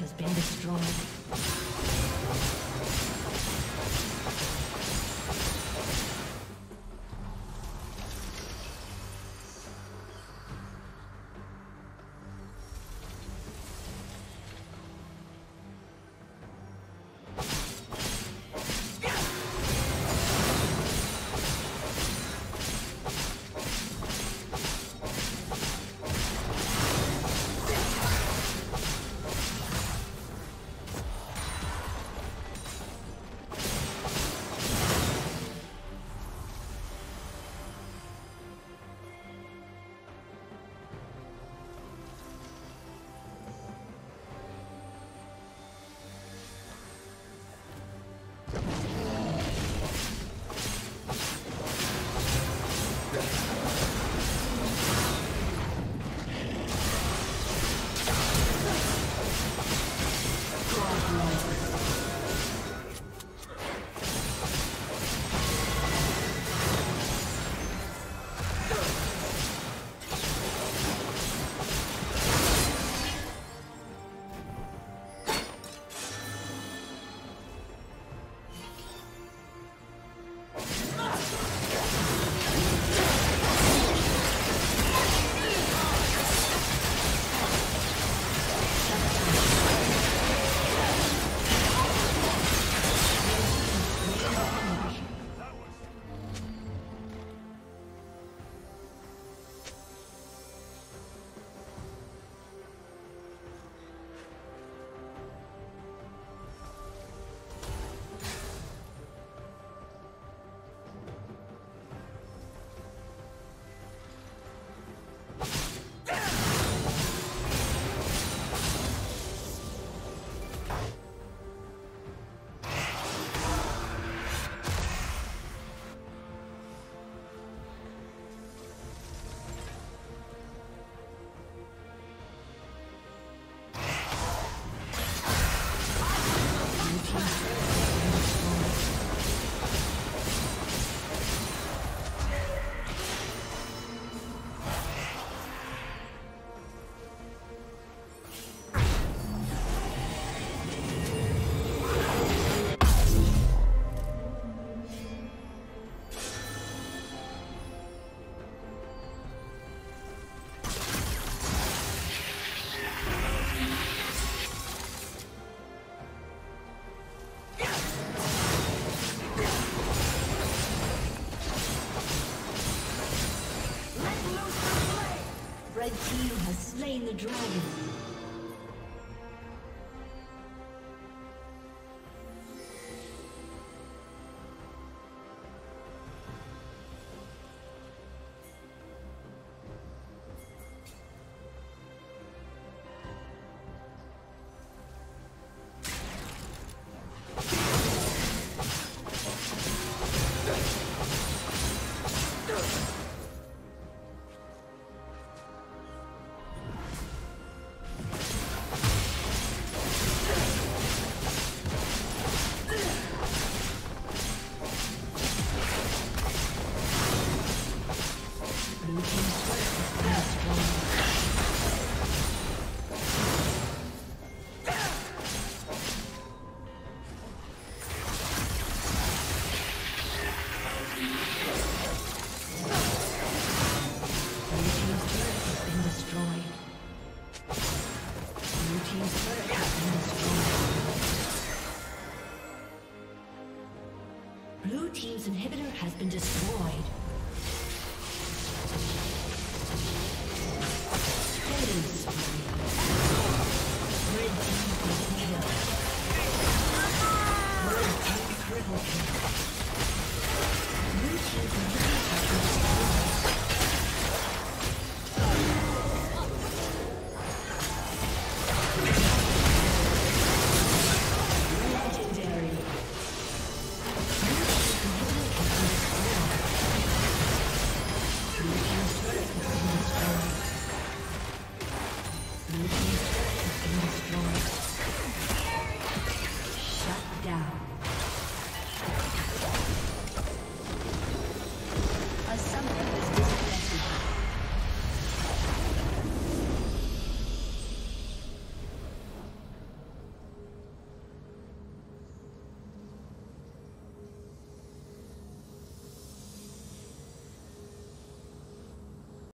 Has been destroyed. The dragon.